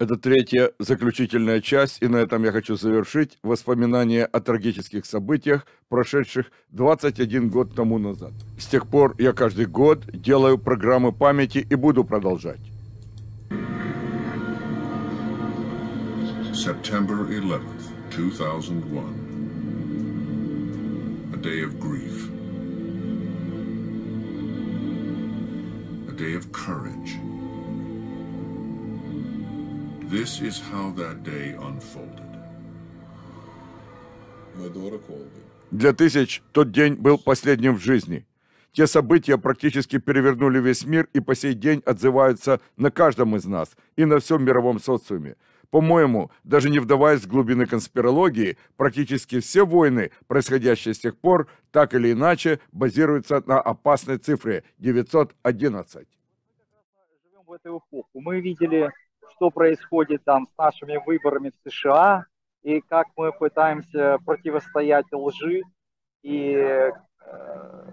Это третья заключительная часть, и на этом я хочу завершить воспоминания о трагических событиях, прошедших 21 год тому назад. С тех пор я каждый год делаю программы памяти и буду продолжать. September 11th, 2001. A day of grief. A day of courage. This is how that day unfolded. My daughter called me. Для тысяч тот день был последним в жизни. Те события практически перевернули весь мир и по сей день отзываются на каждом из нас и на всем мировом социуме. По-моему, даже не вдаваясь в глубины конспирологии, практически все войны, происходящие с тех пор, так или иначе, базируются на опасной цифре 911. Живем в эту эпоху. Мы видели что происходит там с нашими выборами в США и как мы пытаемся противостоять лжи. И, э,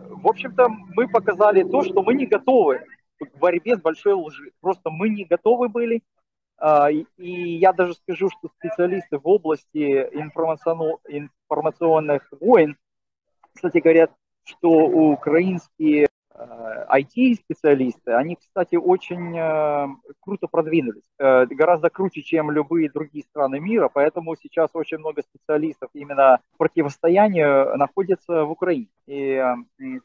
в общем-то, мы показали то, что мы не готовы к борьбе с большой лжи. Просто мы не готовы были. Э, и я даже скажу, что специалисты в области информационных войн, кстати, говорят, что украинские IT-специалисты, э, они, кстати, очень э, круто продвинулись, э, гораздо круче, чем любые другие страны мира, поэтому сейчас очень много специалистов именно противостоянию находится в Украине. И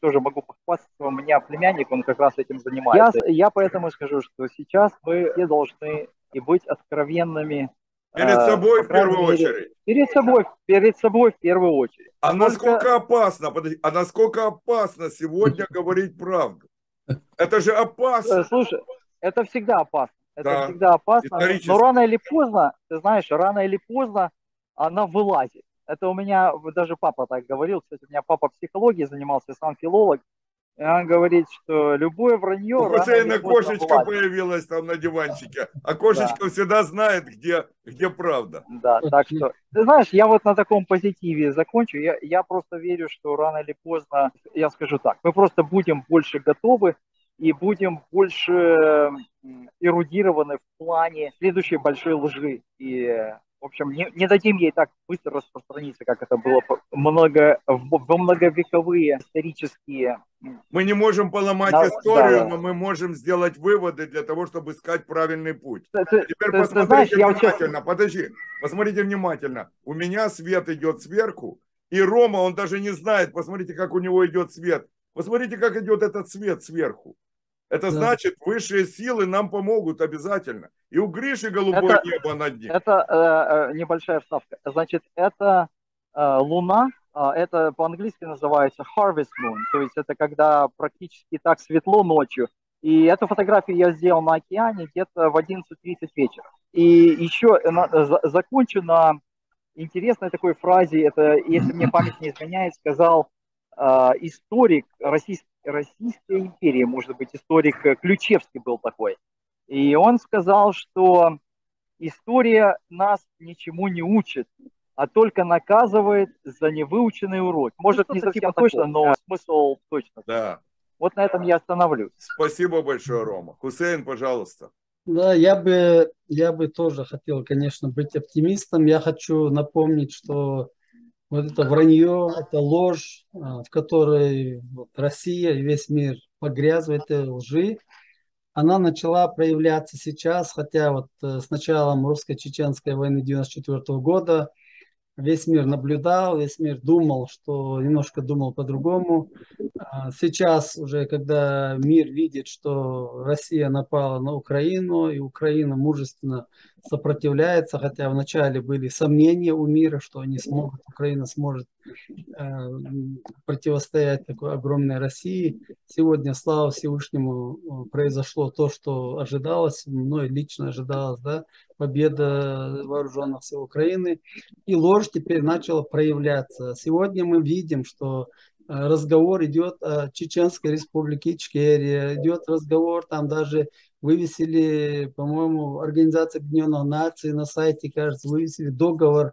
тоже могу похвастаться, у меня племянник, он как раз этим занимается. Я, я поэтому скажу, что сейчас мы все должны и быть откровенными Перед а, собой в первую мере, очередь. Перед собой, перед собой в первую очередь. А Только... насколько опасно, подожди, а насколько опасно сегодня говорить правду? Это же опасно. Э, слушай, это всегда опасно. Это да. всегда опасно. Но рано или поздно, ты знаешь, рано или поздно она вылазит. Это у меня даже папа так говорил. Кстати, у меня папа психологией занимался, сам филолог. И он говорит, что любое вранье... У Хусейна кошечка бывает. появилась там на диванчике, а кошечка да. всегда знает, где, где правда. Да, так что... Ты знаешь, я вот на таком позитиве закончу. Я, я просто верю, что рано или поздно, я скажу так, мы просто будем больше готовы и будем больше эрудированы в плане следующей большой лжи. И в общем, не, не дадим ей так быстро распространиться, как это было много, во многовековые исторические... Мы не можем поломать да, историю, да. но мы можем сделать выводы для того, чтобы искать правильный путь. Ты, Теперь ты, посмотрите ты знаешь, внимательно, я... подожди, посмотрите внимательно. У меня свет идет сверху, и Рома, он даже не знает, посмотрите, как у него идет свет. Посмотрите, как идет этот свет сверху. Это да. значит, высшие силы нам помогут обязательно. И у Гриши голубое это, небо над ним. Это э, э, небольшая вставка. Значит, это э, Луна, э, это по-английски называется Harvest Moon, то есть это когда практически так светло ночью. И эту фотографию я сделал на океане где-то в 11.30 вечера. И еще на, за, закончу на интересной такой фразе, это, если мне память не изменяет, сказал э, историк российский Российской империи, может быть, историк э, Ключевский был такой. И он сказал, что история нас ничему не учит, а только наказывает за невыученный урок. Может, ну, не совсем типа точно, такого, но да. смысл точно. Да. Вот на этом я остановлюсь. Спасибо большое, Рома. Хусейн, пожалуйста. Да, я бы, я бы тоже хотел, конечно, быть оптимистом. Я хочу напомнить, что вот это вранье, это ложь, а, в которой вот Россия и весь мир погряз в этой лжи, она начала проявляться сейчас, хотя вот э, с началом русско-чеченской войны 94 года весь мир наблюдал, весь мир думал, что немножко думал по-другому. А сейчас уже, когда мир видит, что Россия напала на Украину, и Украина мужественно сопротивляется, хотя вначале были сомнения у мира, что они смогут, Украина сможет э, противостоять такой огромной России. Сегодня, слава Всевышнему, произошло то, что ожидалось, мной лично ожидалось, да, победа вооруженных сил Украины. И ложь теперь начала проявляться. Сегодня мы видим, что э, разговор идет о Чеченской республике Ичкерия, идет разговор, там даже вывесили, по-моему, Организация Объединенных Наций на сайте, кажется, вывесили договор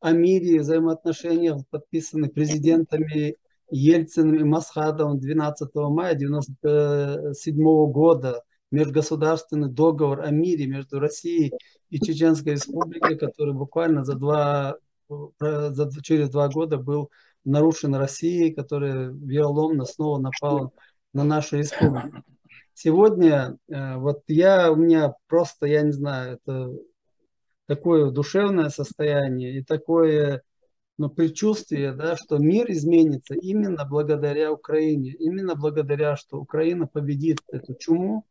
о мире, взаимоотношениях, подписанных президентами Ельциным и Масхадовым 12 мая 1997 года. Межгосударственный договор о мире между Россией и Чеченской Республикой, который буквально за два, за, через два года был нарушен Россией, которая вероломно снова напала на нашу республику. Сегодня э, вот я, у меня просто, я не знаю, это такое душевное состояние и такое ну, предчувствие, да, что мир изменится именно благодаря Украине, именно благодаря, что Украина победит эту чуму,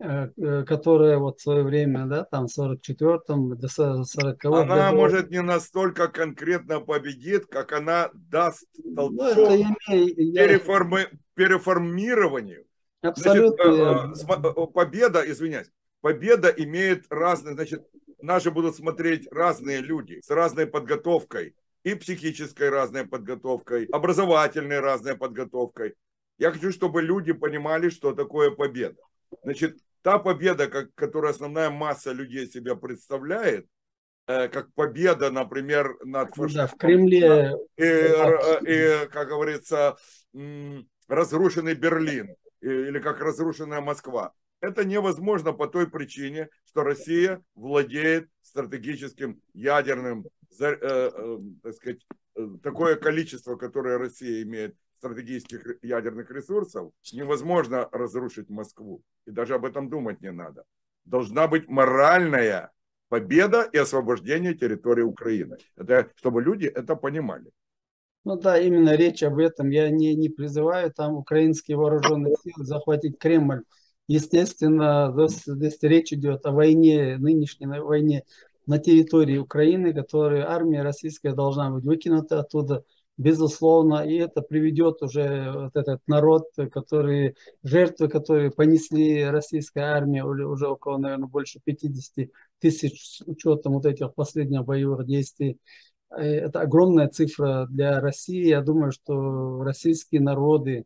которая вот в свое время, да, там в 44-м, до 40 Она годов, может не настолько конкретно победит, как она даст толчок ну, я, я... переформи... переформированию. Абсолютно. Значит, победа, извиняюсь, победа имеет разные, значит, наши будут смотреть разные люди с разной подготовкой, и психической разной подготовкой, образовательной разной подготовкой. Я хочу, чтобы люди понимали, что такое победа. Значит, та победа, как, которую основная масса людей себя представляет, э, как победа, например, над фашизмом. Да, в Кремле. И, и, и, как говорится, разрушенный Берлин или как разрушенная Москва. Это невозможно по той причине, что Россия владеет стратегическим ядерным э, э, так сказать, э, такое количество, которое Россия имеет стратегических ядерных ресурсов, невозможно разрушить Москву. И даже об этом думать не надо. Должна быть моральная победа и освобождение территории Украины. Это, чтобы люди это понимали. Ну да, именно речь об этом. Я не, не призываю там украинские вооруженные силы захватить Кремль. Естественно, здесь речь идет о войне, нынешней войне на территории Украины, которые армия российская должна быть выкинута оттуда, безусловно, и это приведет уже вот этот народ, который, жертвы, которые понесли российская армия, уже около, наверное, больше 50 тысяч с учетом вот этих последних боевых действий. Э, это огромная цифра для России. Я думаю, что российские народы,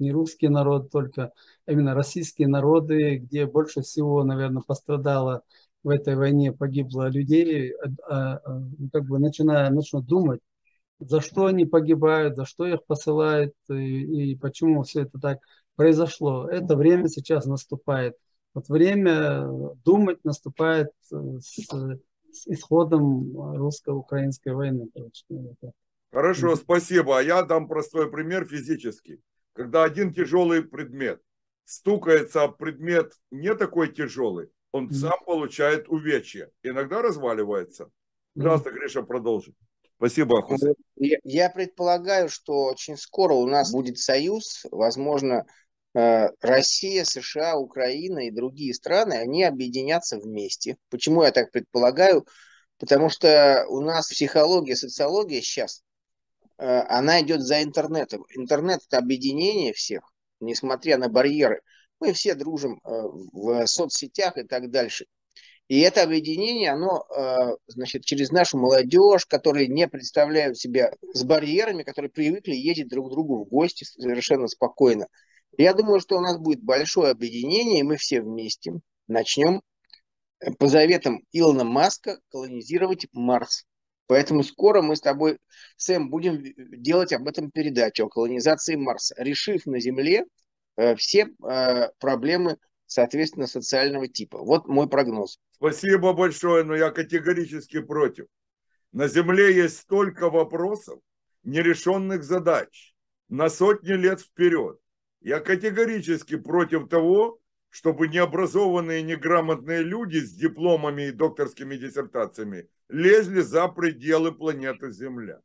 не русский народ только, а именно российские народы, где больше всего, наверное, пострадало в этой войне погибло людей, а, а, как бы начиная, начнут думать, за что они погибают, за что их посылают и, и почему все это так произошло. Это время сейчас наступает. Вот время думать наступает с, с исходом русско-украинской войны. Хорошо, спасибо. А я дам простой пример физический. Когда один тяжелый предмет стукается, а предмет не такой тяжелый, он сам получает увечья. Иногда разваливается. Пожалуйста, Гриша, продолжи. Спасибо, Ахус. Я, я предполагаю, что очень скоро у нас будет союз, возможно, э, Россия, США, Украина и другие страны, они объединятся вместе. Почему я так предполагаю? Потому что у нас психология, социология сейчас, э, она идет за интернетом. Интернет – это объединение всех, несмотря на барьеры – мы все дружим э, в соцсетях и так дальше. И это объединение, оно, э, значит, через нашу молодежь, которые не представляют себя с барьерами, которые привыкли ездить друг к другу в гости совершенно спокойно. Я думаю, что у нас будет большое объединение, и мы все вместе начнем э, по заветам Илона Маска колонизировать Марс. Поэтому скоро мы с тобой, Сэм, будем делать об этом передачу, о колонизации Марса, решив на Земле Э, все проблемы, соответственно, социального типа. Вот мой прогноз. Спасибо большое, но я категорически против. На Земле есть столько вопросов, нерешенных задач на сотни лет вперед. Я категорически против того, чтобы необразованные, неграмотные люди с дипломами и докторскими диссертациями лезли за пределы планеты Земля.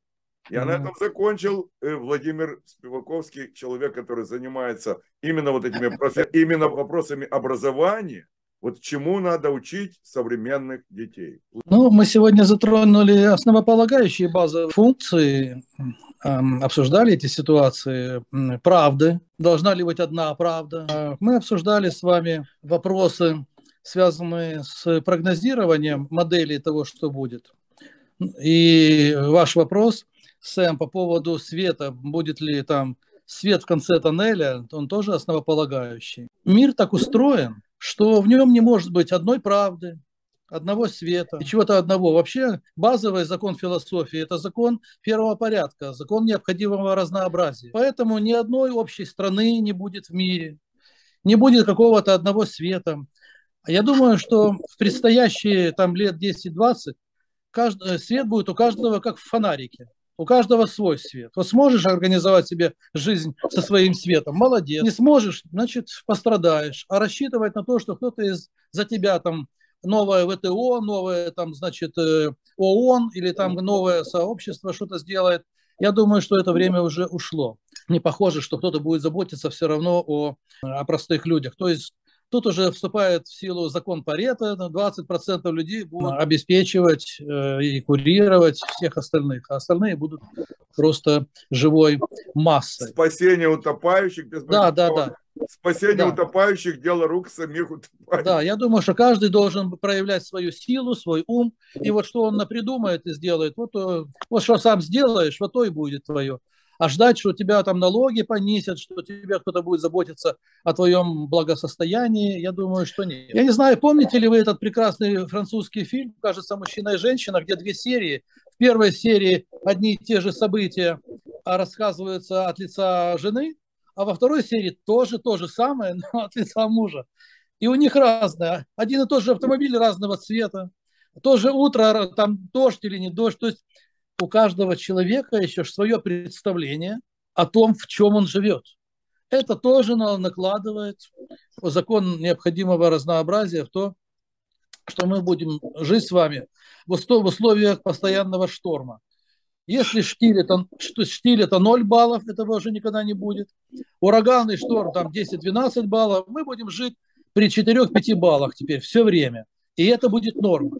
Я mm-hmm. на этом закончил. Э, Владимир Спиваковский, человек, который занимается именно вот этими именно вопросами образования. Вот чему надо учить современных детей? Ну, мы сегодня затронули основополагающие базовые функции, обсуждали эти ситуации правды. Должна ли быть одна правда? Мы обсуждали с вами вопросы, связанные с прогнозированием модели того, что будет. И ваш вопрос Сэм, по поводу света, будет ли там свет в конце тоннеля, он тоже основополагающий. Мир так устроен, что в нем не может быть одной правды, одного света и чего-то одного. Вообще базовый закон философии – это закон первого порядка, закон необходимого разнообразия. Поэтому ни одной общей страны не будет в мире, не будет какого-то одного света. Я думаю, что в предстоящие там лет 10-20 каждый, свет будет у каждого как в фонарике. У каждого свой свет. Вот сможешь организовать себе жизнь со своим светом, молодец. Не сможешь, значит, пострадаешь. А рассчитывать на то, что кто-то из за тебя там новое ВТО, новое там, значит, э, ООН или там новое сообщество что-то сделает, я думаю, что это время уже ушло. Не похоже, что кто-то будет заботиться все равно о, о простых людях. То есть Тут уже вступает в силу закон Парета, 20% людей будут обеспечивать э, и курировать всех остальных, а остальные будут просто живой массой. Спасение утопающих. Без да, да, да. Спасение да. утопающих – дело рук самих утопающих. Да, я думаю, что каждый должен проявлять свою силу, свой ум, и вот что он напридумает и сделает, вот, э, вот что сам сделаешь, вот то и будет твое а ждать, что тебя там налоги понизят, что тебе кто-то будет заботиться о твоем благосостоянии, я думаю, что нет. Я не знаю, помните ли вы этот прекрасный французский фильм, кажется, «Мужчина и женщина», где две серии. В первой серии одни и те же события а, рассказываются от лица жены, а во второй серии тоже то же самое, но от лица мужа. И у них разное. Один и тот же автомобиль разного цвета. Тоже утро, там дождь или не дождь. То есть у каждого человека еще свое представление о том, в чем он живет. Это тоже накладывает закон необходимого разнообразия в то, что мы будем жить с вами в условиях постоянного шторма. Если штиль это, штиль это 0 баллов, этого уже никогда не будет. Ураганный шторм там 10-12 баллов, мы будем жить при 4-5 баллах теперь все время. И это будет норма.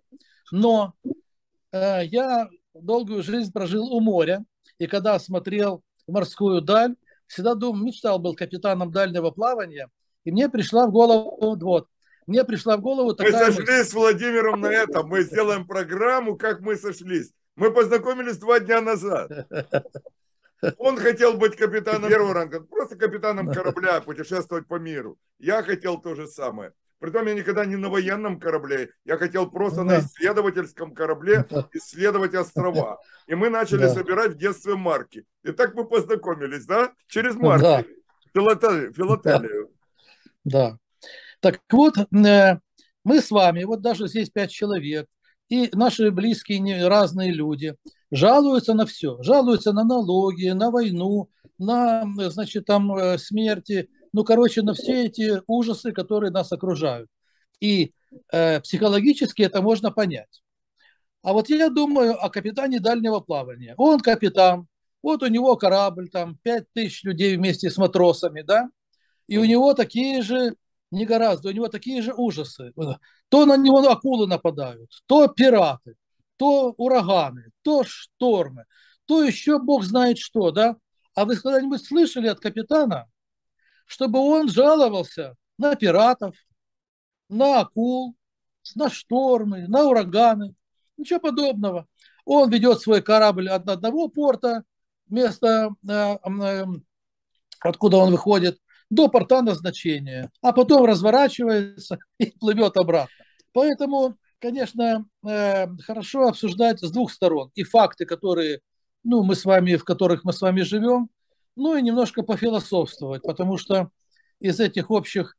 Но э, я долгую жизнь прожил у моря, и когда смотрел в морскую даль, всегда думал, мечтал был капитаном дальнего плавания, и мне пришла в голову, вот, мне пришла в голову такая... Мы сошлись с Владимиром на этом, мы сделаем программу, как мы сошлись. Мы познакомились два дня назад. Он хотел быть капитаном первого ранга, просто капитаном корабля, путешествовать по миру. Я хотел то же самое. Притом я никогда не на военном корабле, я хотел просто на исследовательском корабле исследовать острова. И мы начали да. собирать в детстве марки. И так мы познакомились, да? Через марки. Да. Филателию. филателию. Да. Так вот, э, мы с вами, вот даже здесь пять человек, и наши близкие разные люди жалуются на все. Жалуются на налоги, на войну, на, значит, там э, смерти, ну, короче, на все эти ужасы, которые нас окружают. И э, психологически это можно понять. А вот я думаю о капитане дальнего плавания. Он капитан, вот у него корабль, там 5 тысяч людей вместе с матросами, да, и у него такие же, не гораздо, у него такие же ужасы. То на него акулы нападают, то пираты, то ураганы, то штормы, то еще бог знает что, да. А вы когда-нибудь слышали от капитана, чтобы он жаловался на пиратов, на акул, на штормы, на ураганы. Ничего подобного. Он ведет свой корабль от одного порта, места, э, э, откуда он выходит, до порта назначения, а потом разворачивается и плывет обратно. Поэтому, конечно, э, хорошо обсуждать с двух сторон и факты, которые, ну, мы с вами, в которых мы с вами живем, ну и немножко пофилософствовать, потому что из этих общих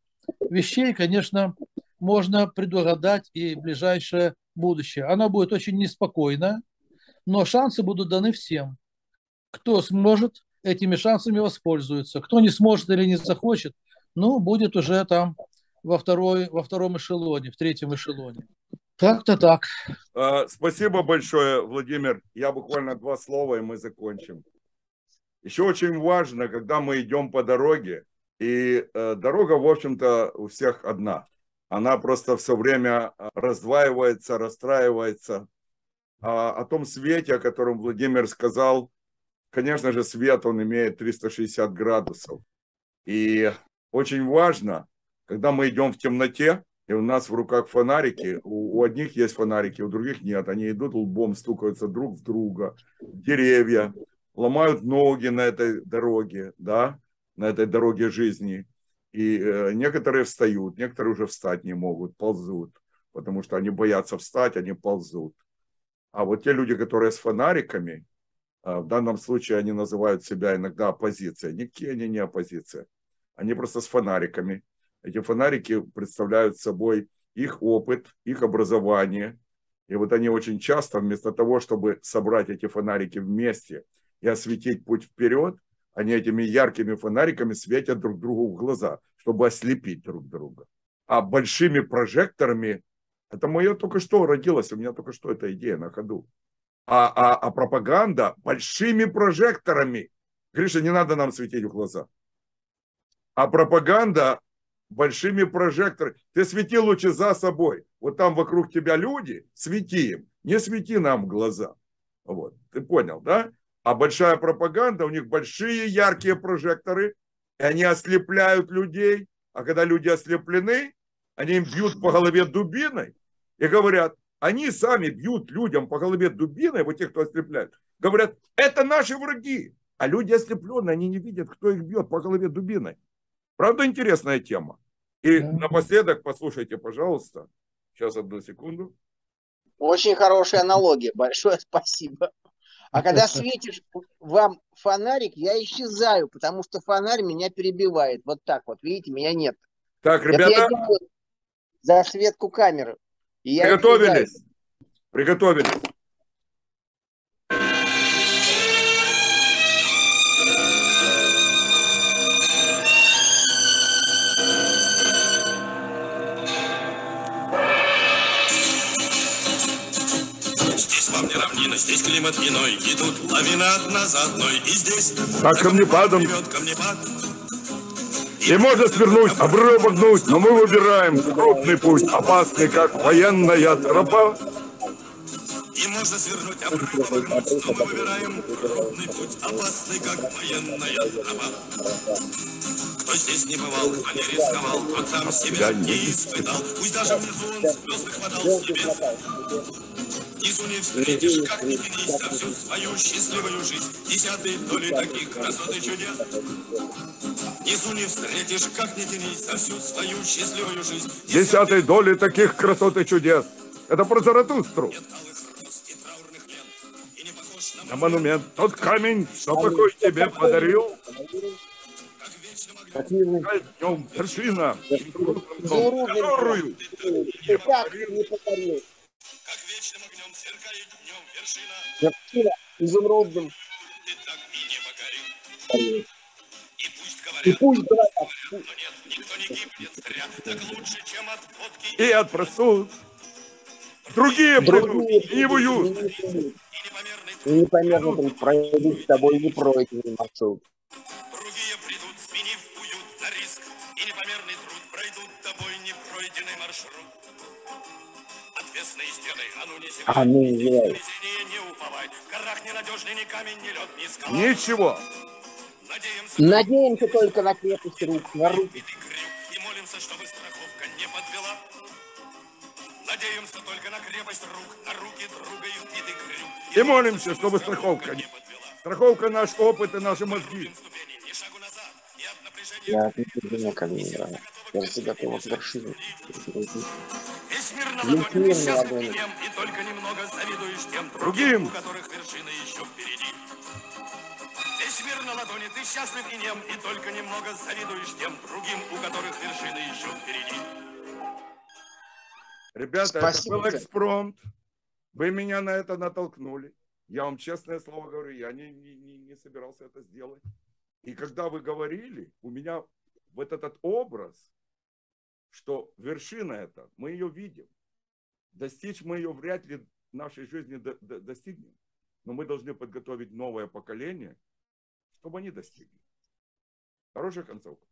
вещей, конечно, можно предугадать и ближайшее будущее. Оно будет очень неспокойно, но шансы будут даны всем. Кто сможет, этими шансами воспользуется. Кто не сможет или не захочет, ну, будет уже там во, второй, во втором эшелоне, в третьем эшелоне. Как-то так. А, спасибо большое, Владимир. Я буквально два слова, и мы закончим. Еще очень важно, когда мы идем по дороге, и э, дорога, в общем-то, у всех одна. Она просто все время э, раздваивается, расстраивается. А о том свете, о котором Владимир сказал, конечно же, свет, он имеет 360 градусов. И очень важно, когда мы идем в темноте, и у нас в руках фонарики, у, у одних есть фонарики, у других нет. Они идут лбом, стукаются друг в друга, деревья, ломают ноги на этой дороге, да, на этой дороге жизни. И э, некоторые встают, некоторые уже встать не могут, ползут, потому что они боятся встать, они ползут. А вот те люди, которые с фонариками, э, в данном случае они называют себя иногда оппозицией. Никакие они не оппозиция. Они просто с фонариками. Эти фонарики представляют собой их опыт, их образование. И вот они очень часто, вместо того, чтобы собрать эти фонарики вместе и осветить путь вперед, они этими яркими фонариками светят друг другу в глаза, чтобы ослепить друг друга. А большими прожекторами, это мое только что родилось, у меня только что эта идея на ходу. А, а, а пропаганда большими прожекторами. Гриша, не надо нам светить в глаза. А пропаганда большими прожекторами. Ты свети лучше за собой. Вот там вокруг тебя люди, свети им. Не свети нам в глаза. Вот. Ты понял, да? А большая пропаганда, у них большие яркие прожекторы, и они ослепляют людей. А когда люди ослеплены, они им бьют по голове дубиной и говорят, они сами бьют людям по голове дубиной, вот тех, кто ослепляет, говорят, это наши враги. А люди ослепленные, они не видят, кто их бьет по голове дубиной. Правда, интересная тема. И да. напоследок, послушайте, пожалуйста, сейчас одну секунду. Очень хорошая аналогия, большое спасибо. А когда светишь вам фонарик, я исчезаю, потому что фонарь меня перебивает. Вот так вот, видите, меня нет. Так, ребята. за светку камеры. И Приготовились. Приготовились. равнина, здесь климат иной, и тут лавина одна за одной, и здесь... Как камнепадом. Камнепад. И можно свернуть, обрыв обогнуть, но мы выбираем крупный путь, опасный, как военная тропа. И можно свернуть, обрыв обогнуть, но мы выбираем крупный путь, опасный, как военная тропа. Кто здесь не бывал, кто не рисковал, тот сам себя не испытал. Пусть даже внизу он звезды хватал с небес. Внизу не встретишь, как ни тянись за всю свою счастливую жизнь. Десятой доли таких красот и чудес. Внизу не встретишь, как ни тянись за всю свою счастливую жизнь. Десятой доли таких красот и чудес. Это про Заратустру. На монумент тот камень, что покой тебе подарил. Днем вершина, которую не подарил вечным огнем сверкает днем вершина. Вершина изумрудным. Ты так и не покорил. И пусть говорят, и пусть говорят, но нет, никто не гибнет зря. Так лучше, чем от водки и от простуд. Другие придут и не воюют. И непомерный труд пройдут с тобой непройденный маршрут. Ни скала. Ничего. Надеемся, только на крепость рук, на руки. И молимся, чтобы страховка не подвела. Надеемся только на крепость рук, на руки друга убитый крюк. И, молимся, чтобы страховка не подвела. Страховка наш опыт и наши мозги. Я отлично камень, Я всегда готов к вершине. На ладони, счастлив и только немного завидуешь тем другим, у которых вершина еще впереди. Весь мир на ладони, ты счастлив и нем, и только немного завидуешь тем другим, у которых вершина еще впереди. Ребята, Спасибо. это был экспромт. Вы меня на это натолкнули. Я вам честное слово говорю, я не, не, не, не собирался это сделать. И когда вы говорили, у меня вот этот образ что вершина это, мы ее видим. Достичь мы ее вряд ли в нашей жизни до, до, достигнем. Но мы должны подготовить новое поколение, чтобы они достигли. Хорошая концовка.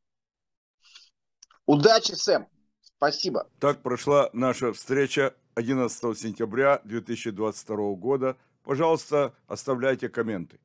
Удачи, Сэм. Спасибо. Так прошла наша встреча 11 сентября 2022 года. Пожалуйста, оставляйте комменты.